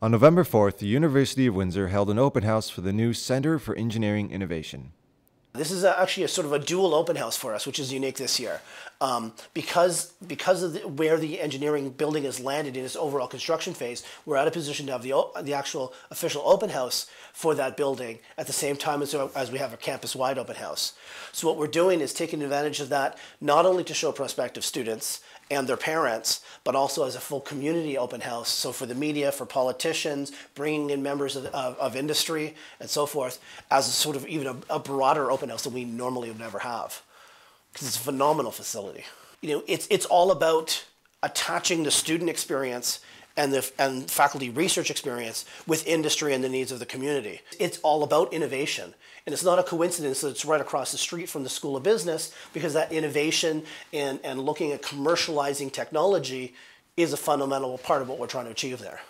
On November 4th, the University of Windsor held an open house for the new Centre for Engineering Innovation. This is actually a sort of a dual open house for us, which is unique this year. Um, because because of the, where the engineering building has landed in its overall construction phase, we're at a position to have the, the actual official open house for that building at the same time as, as we have a campus-wide open house. So what we're doing is taking advantage of that, not only to show prospective students and their parents, but also as a full community open house. So for the media, for politicians, bringing in members of, of, of industry and so forth, as a sort of even a, a broader open house than we normally would never have. Because it's a phenomenal facility. You know, it's, it's all about attaching the student experience and the and faculty research experience with industry and the needs of the community. It's all about innovation. And it's not a coincidence that it's right across the street from the School of Business because that innovation and, and looking at commercializing technology is a fundamental part of what we're trying to achieve there.